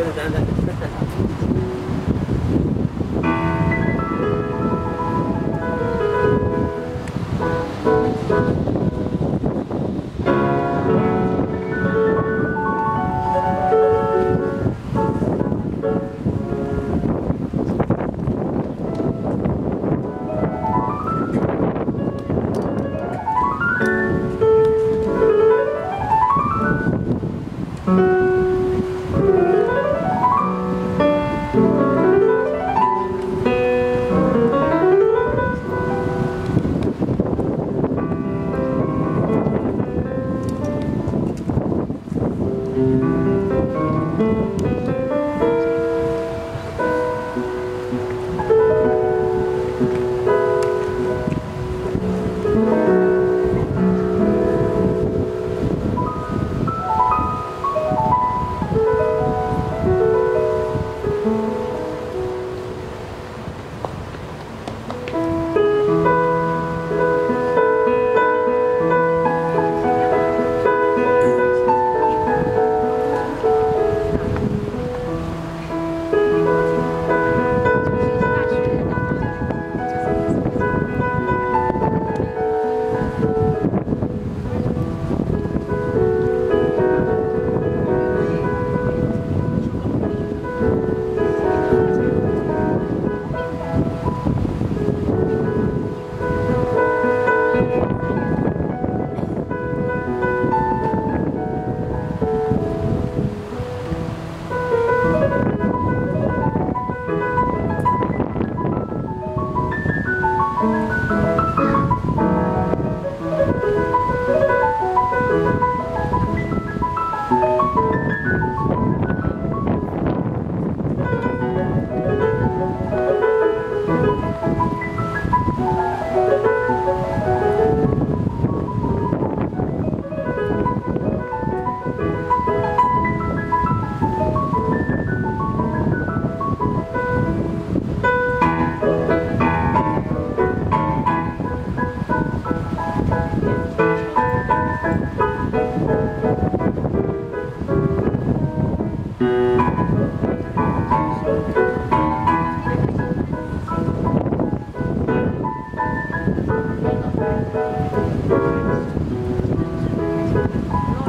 ちょっと。あ